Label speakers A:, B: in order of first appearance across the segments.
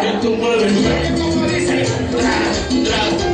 A: que tú mueves. ¿Cómo dice? Tra, tra, tra,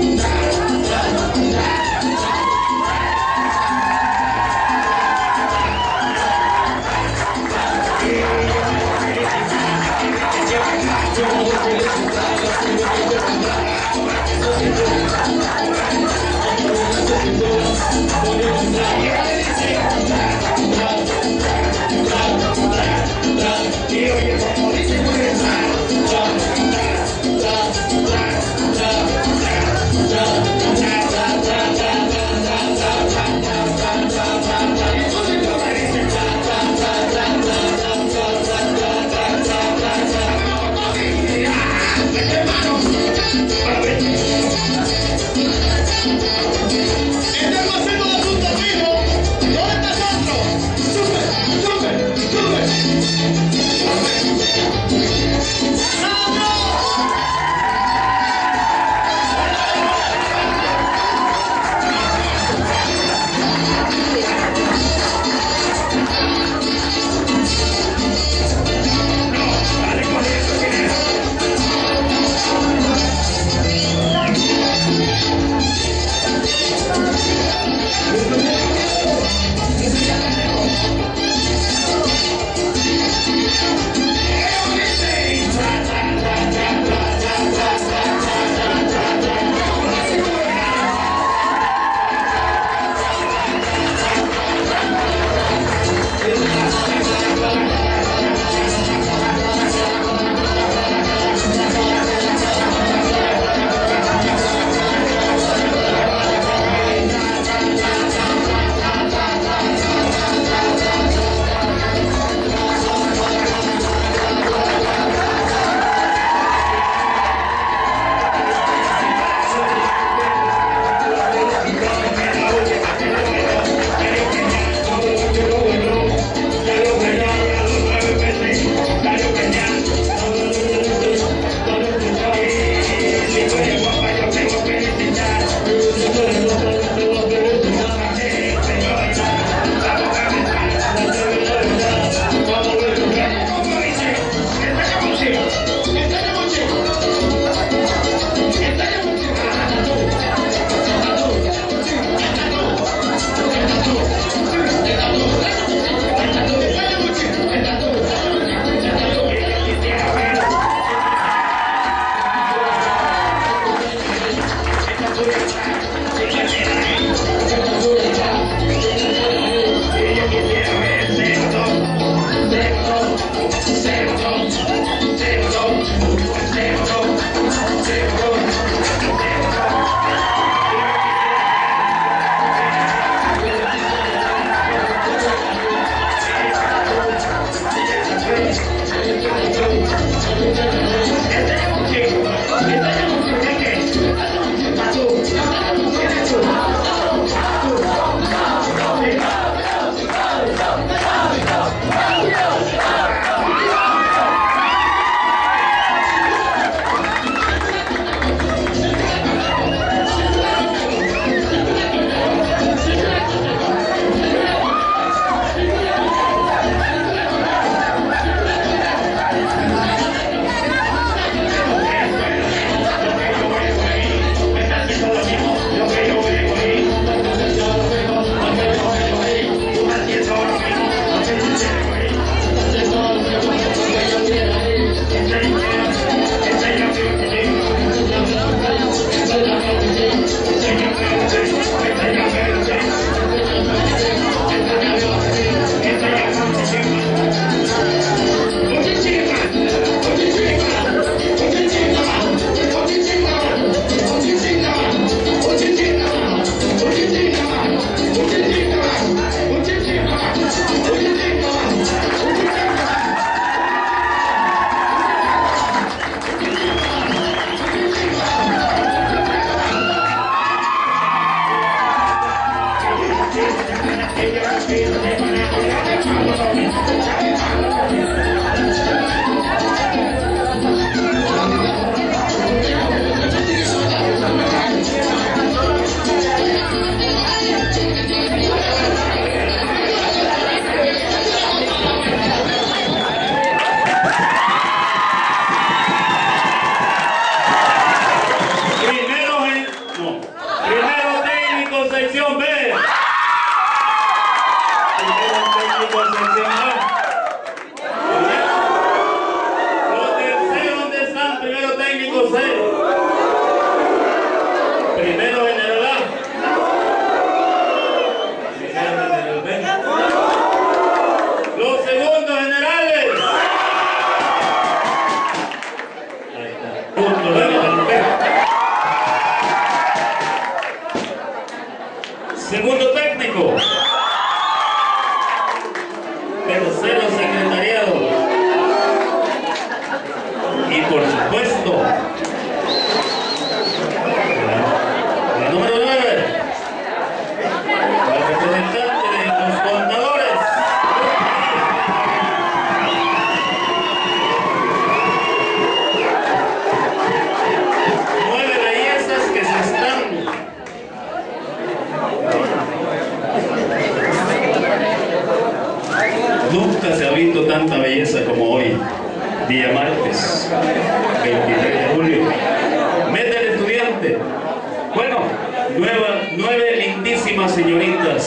A: señoritas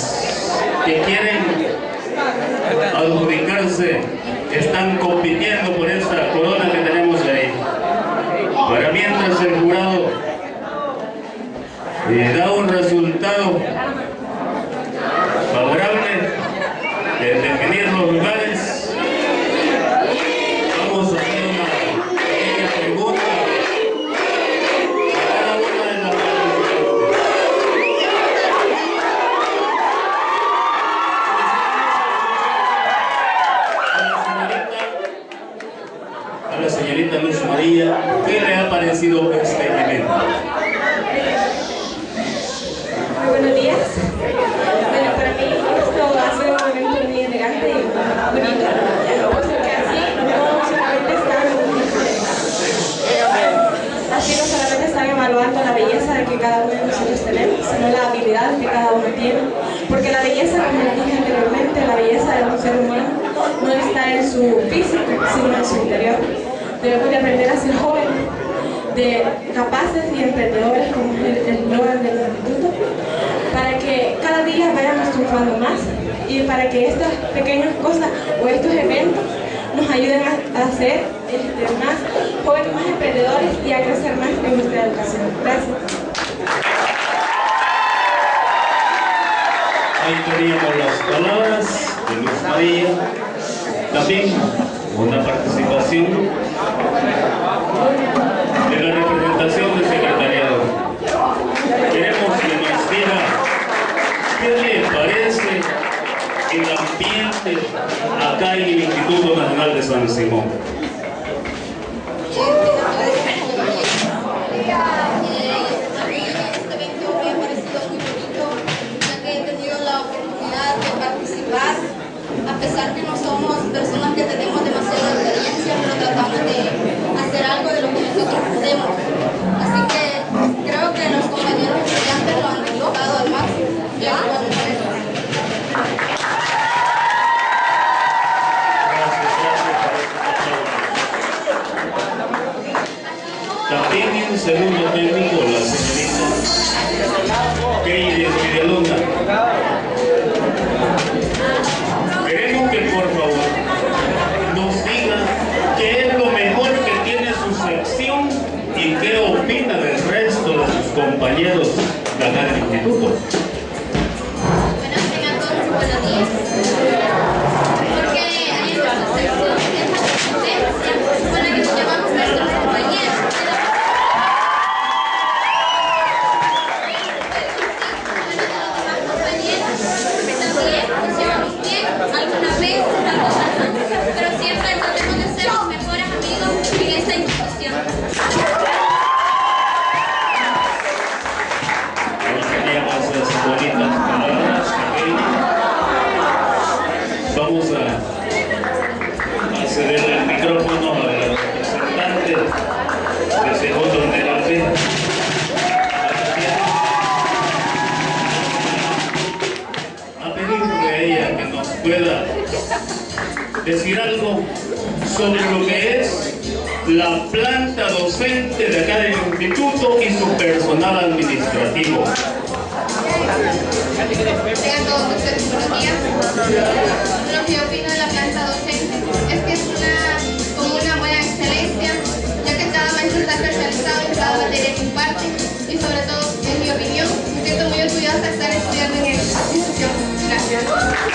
A: que quieren adjudicarse, están compitiendo por esta corona que tenemos ahí. Para mientras el jurado eh, da un resultado favorable de definir los lugares. Vamos a hacer una pequeña pregunta a cada una de las participantes. A la señorita, a la señorita Luz María, ¿qué le ha parecido este evento?
B: Muy buenos días. Bueno, para mí esto ha sido un evento muy elegante y bonito. Puesto que así no solamente están, así no solamente están evaluando la belleza que cada uno de nosotros tenemos, sino la habilidad que cada uno tiene. Porque la belleza, como les dije anteriormente, la belleza de un ser humano no está en su sino en su interior. Debemos de aprender a ser jóvenes, de capaces y emprendedores, como el eslogan del instituto, para que cada día vayamos triunfando más y para que estas pequeñas cosas o estos eventos nos ayuden a, a ser este, más jóvenes, más emprendedores y a crecer más en nuestra educación. Gracias.
A: Ahí teníamos las palabras de María. También una participación de la representación del secretariado. Queremos que nos diga qué le parece el ambiente acá en el Instituto Nacional de San Simón. Pueda decir algo sobre lo que es la planta docente de acá del instituto y su personal administrativo.
C: Tengan todos ustedes días. Lo que opino de la planta docente es que es una, como una buena excelencia, ya que cada maestro está especializado en cada materia que imparte y sobre todo, en mi opinión, me siento muy orgullosa de estar estudiando en esta institución. Gracias.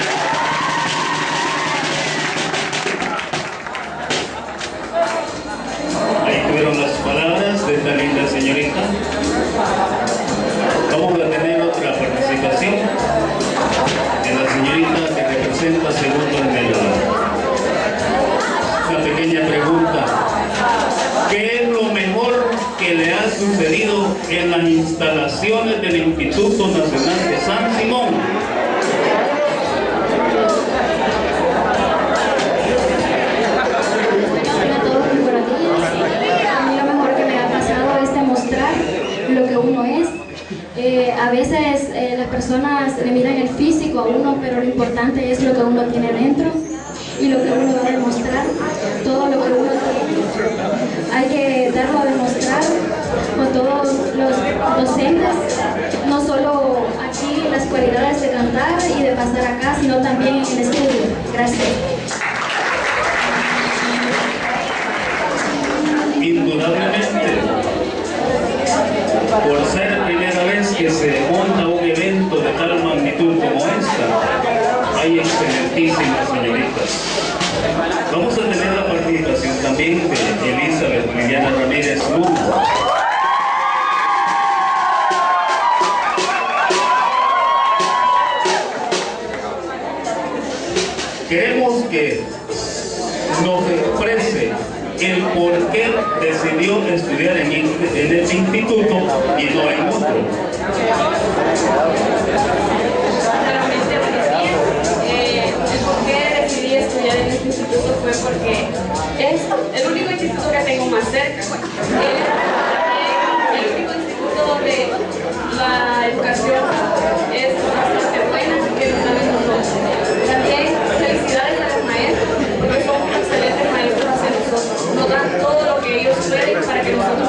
A: Las palabras de esta linda señorita. Vamos a tener otra participación de la señorita que representa segundo el Una pequeña pregunta. que le ha sucedido en las instalaciones del Instituto Nacional de San Simón.
D: Hola a todos, muy buenos días. A mí lo mejor que me ha pasado es demostrar lo que uno es. Eh, a veces eh, las personas le miran el físico a uno, pero lo importante es lo que uno tiene dentro y lo que uno va a demostrar, todo lo que uno tiene. Hay que darlo a demostrar con todos los docentes, no solo aquí las cualidades de cantar y de pasar acá, sino también en el estudio. Gracias.
A: Indudablemente, por ser primera vez que se monta un evento de tal magnitud como esta, hay excelentísimas señoritas. Vamos a tener la participación también de Elizabeth Liliana Ramírez Luna. Queremos que nos exprese el por qué decidió estudiar en, en este instituto y no en otro.
E: Fue porque es el único instituto que tengo más cerca. Es el único instituto donde la educación es bastante buena, que lo sabemos todos. También felicidades a los maestros, porque son excelentes maestros hacia nosotros. Nos dan todo lo que ellos pueden para que nosotros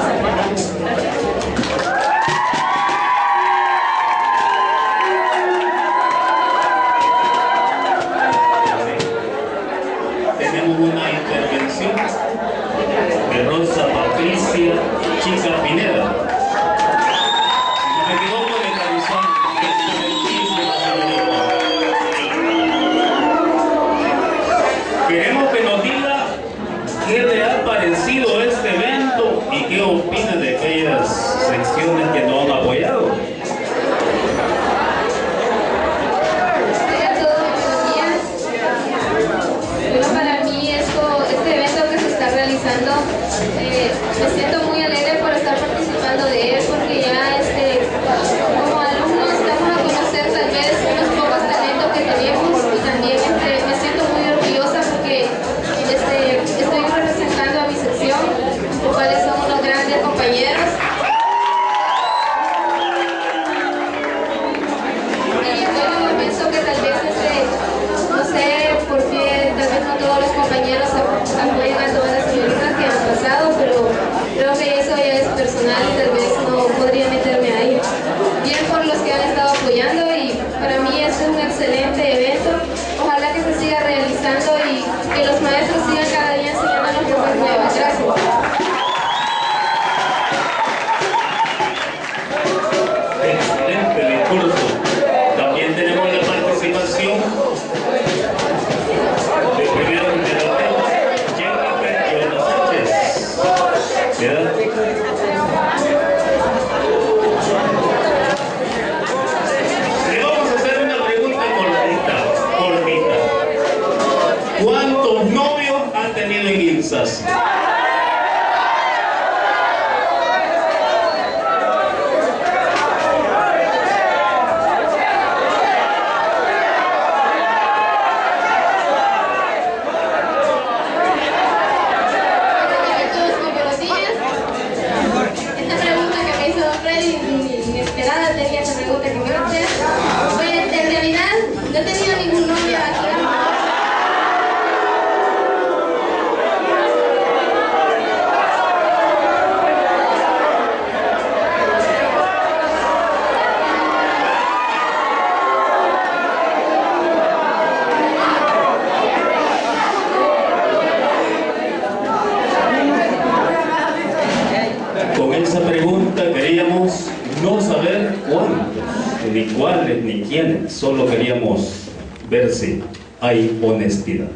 A: no saber cuántos, ni cuáles, ni quiénes, solo queríamos ver si hay honestidad.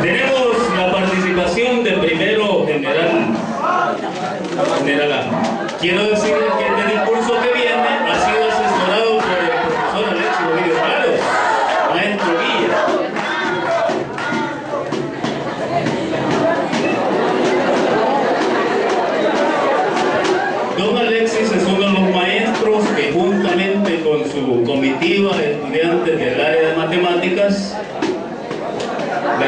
A: Tenemos la participación de primero general. General. Quiero decir que este discurso que viene ha sido asesorado por el profesor Alexis Bolívar Claro, maestro guía. definitiva, estudiantes del área de matemáticas,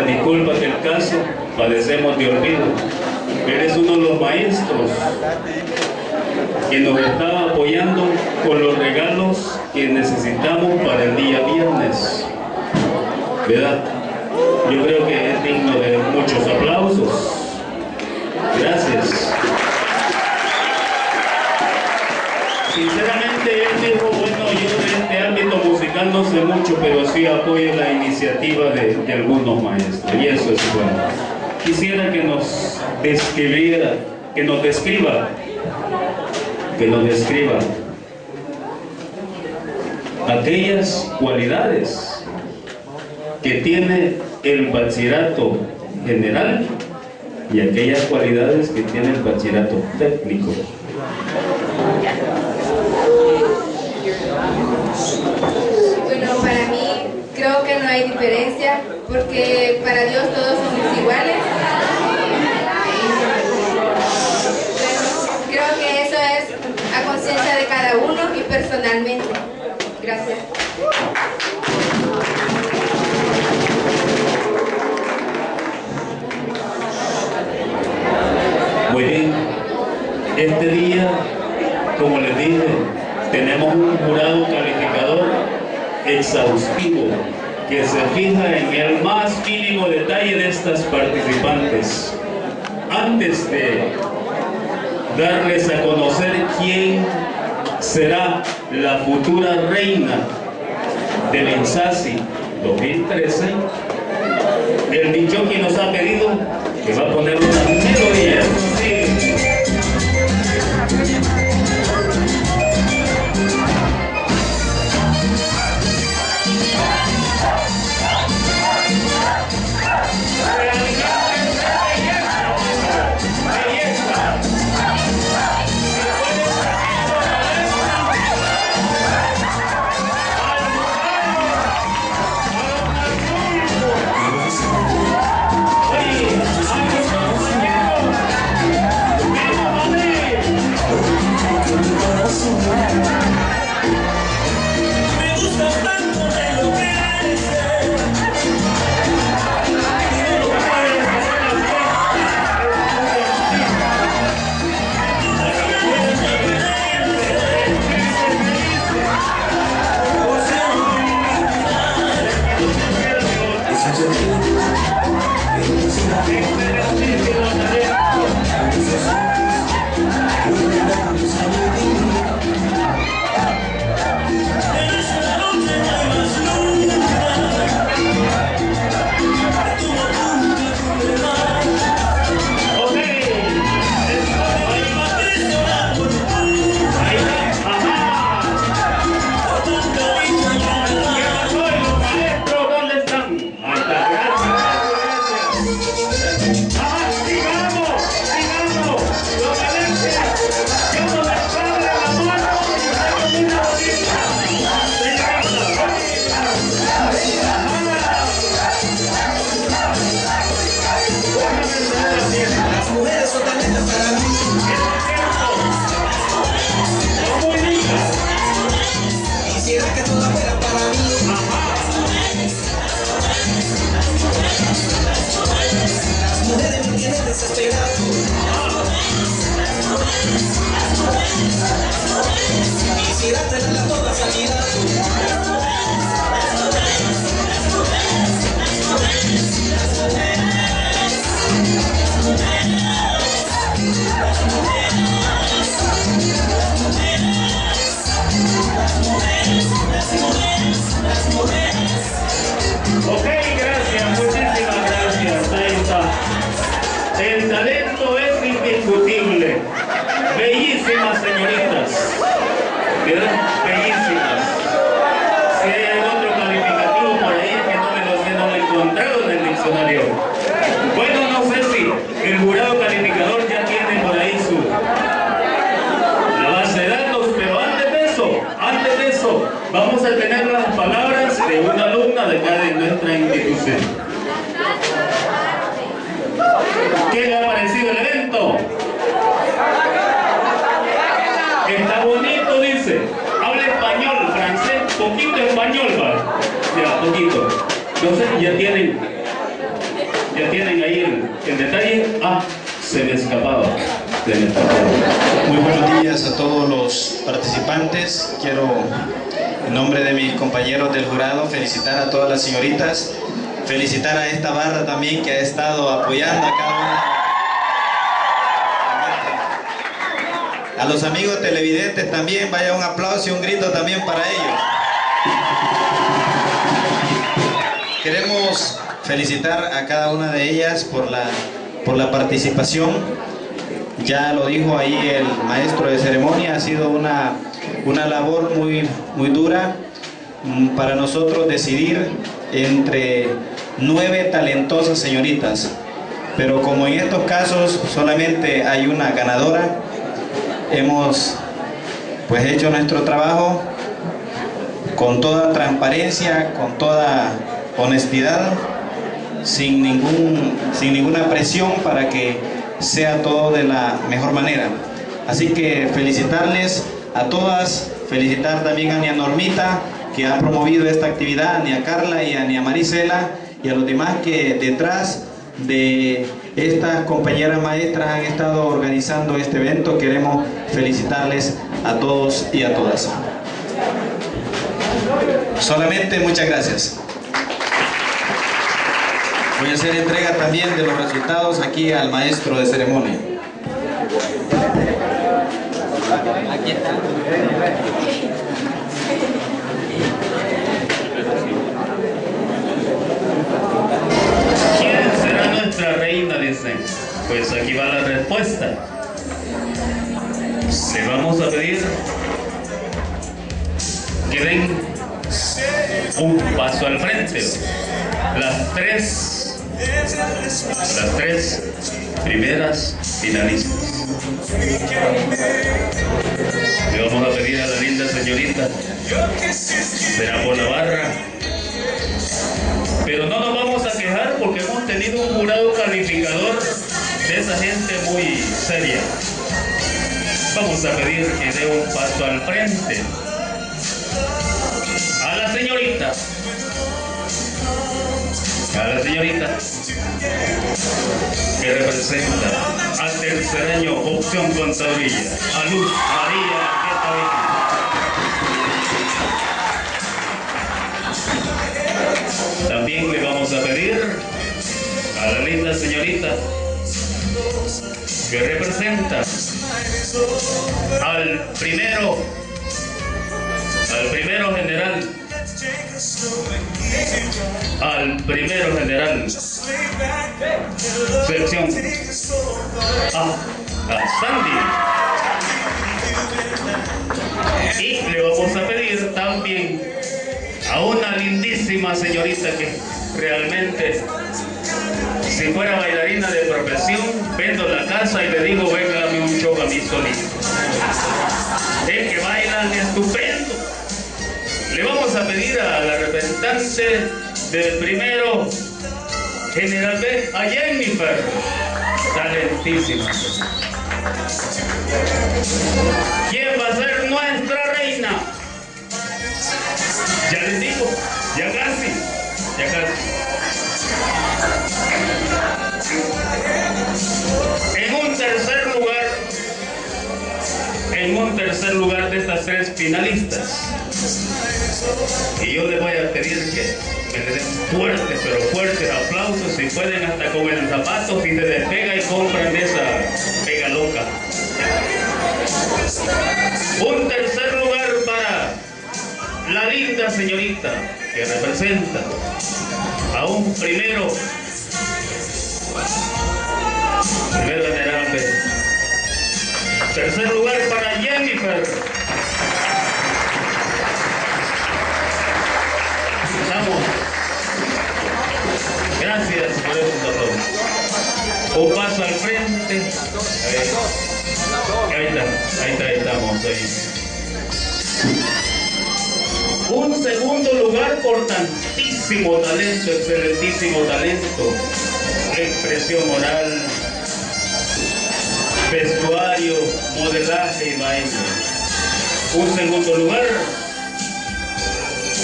A: las disculpas del caso, padecemos de olvido. Eres uno de los maestros que nos está apoyando con los regalos que necesitamos para el día viernes. ¿Verdad? Yo creo que es digno de muchos aplausos. Gracias. Sinceramente él dijo, bueno, yo de este ámbito musical no sé mucho, pero sí apoyo la iniciativa de, de algunos maestros, y eso es bueno. Quisiera que nos describiera, que nos describa, que nos describa aquellas cualidades que tiene el bachillerato general y aquellas cualidades que tiene el bachillerato técnico.
C: Bueno, para mí creo que no hay diferencia porque para Dios todos somos iguales. Creo que eso es a conciencia de cada uno y personalmente. Gracias.
A: Muy bien, este día, como les dije, tenemos un jurado calificador exhaustivo que se fija en el más mínimo detalle de estas participantes. Antes de darles a conocer quién será la futura reina del INSASI 2013, el dicho que nos ha pedido que va a poner una melodía. Vamos a tener las palabras de una alumna de acá de nuestra institución. ¿Qué le ha parecido el evento? Está bonito, dice. Habla español, francés, poquito español, va. Ya, poquito. Sé, ya tienen, ya tienen ahí el, el detalle. Ah. Se me escapaba.
F: Muy buenos días a todos los participantes. Quiero, en nombre de mis compañeros del jurado, felicitar a todas las señoritas, felicitar a esta barra también que ha estado apoyando a cada una. A los amigos televidentes también, vaya un aplauso y un grito también para ellos. Queremos felicitar a cada una de ellas por la, por la participación. Ya lo dijo ahí el maestro de ceremonia, ha sido una, una labor muy, muy dura mm, para nosotros decidir entre nueve talentosas señoritas. Pero como en estos casos solamente hay una ganadora, hemos pues hecho nuestro trabajo con toda transparencia, con toda honestidad, sin, ningún, sin ninguna presión para que sea todo de la mejor manera. Así que felicitarles a todas, felicitar también a Nia Normita, que ha promovido esta actividad, a Nia Carla y a Nia Marisela, y a los demás que detrás de estas compañeras maestras han estado organizando este evento. Queremos felicitarles a todos y a todas. Solamente muchas gracias. Voy a hacer entrega también de los resultados aquí al maestro de ceremonia. Aquí está.
A: ¿Quién será nuestra reina? Dicen. Pues aquí va la respuesta. Le vamos a pedir que den un paso al frente. Las tres, las tres primeras finalistas. Vamos a pedir a la linda señorita, será por la barra, pero no nos vamos a quejar porque hemos tenido un jurado calificador de esa gente muy seria. Vamos a pedir que dé un paso al frente. A la señorita. A la señorita que representa al tercer año opción contaduría, a Luz María. También le vamos a pedir a la linda señorita que representa al primero, al primero general, al primero general, sección A, a Sandy. Y le vamos a pedir también a una lindísima señorita que realmente si fuera bailarina de profesión, vendo la casa y le digo, véngame un show a mí solito. Es que bailan estupendo. Le vamos a pedir a la representante del primero General B, a Jennifer. Talentísima. Ya les digo, ya casi, ya casi. En un tercer lugar, en un tercer lugar de estas tres finalistas, y yo les voy a pedir que me den fuertes, pero fuertes aplausos, si pueden hasta con el zapato, si se despega y compran esa pega loca. Un tercer lugar la linda señorita que representa a un primero primer general B. Tercer lugar para Jennifer. Estamos. Gracias por esos aplausos. Un paso al frente. Ahí, ahí está, ahí está, ahí estamos. Ahí. Un segundo lugar por tantísimo talento, excelentísimo talento, expresión moral, vestuario, modelaje y baile. Un segundo lugar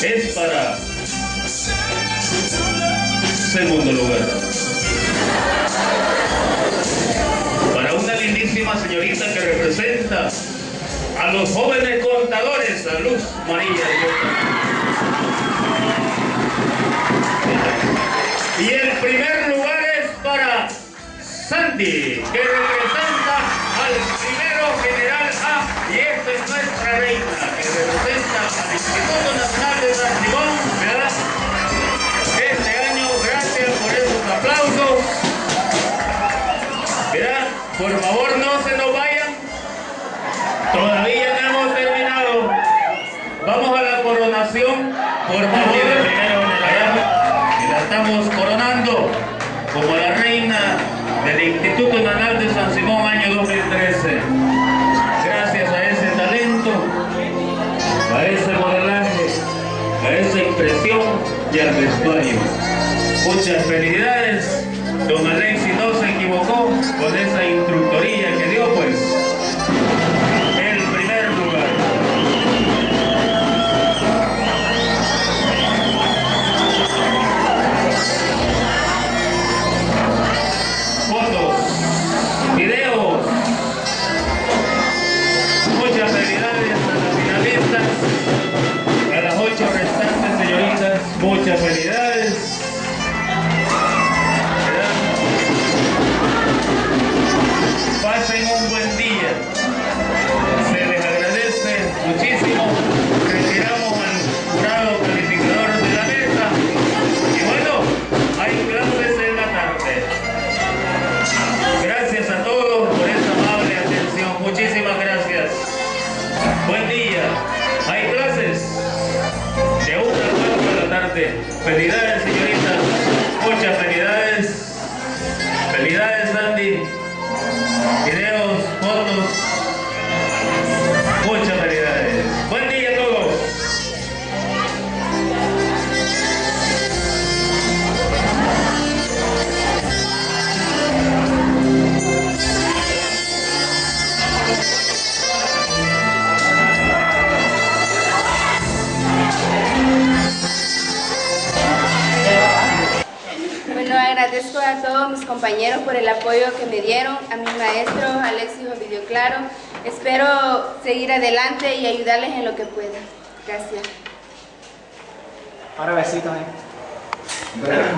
A: es para segundo lugar. Para una lindísima señorita que representa a los jóvenes contadores, a Luz María Y el primer lugar es para Sandy, que representa al primero general A, y esta es nuestra reina, que representa al Instituto Nacional de San Simón. Este año, gracias por esos aplausos. ¿Verdad? Por favor, no se nos vayan. Todavía no hemos terminado. Vamos a Por ¿verdad? Y la estamos coronando como la reina del Instituto Nacional de San Simón año 2013. Gracias a ese talento, a ese modelaje, a esa impresión y al vestuario. Muchas felicidades. Don Alexis no se equivocó con esa instructoría que dio, pues. Un buen día. Se les agradece muchísimo. Retiramos al jurado calificador de la mesa. Y bueno, hay clases en la tarde. Gracias a todos por esta amable atención. Muchísimas gracias. Buen día. Hay clases de una a cuatro de la tarde. Felicidades,
C: todos mis compañeros por el apoyo que me dieron, a mis maestros, Alexis Ovidio Claro. Espero seguir adelante y ayudarles en lo que pueda. Gracias.
G: Ahora besitos, eh.